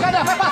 baja, baja.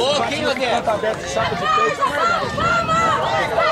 louco, hein, Odé? É.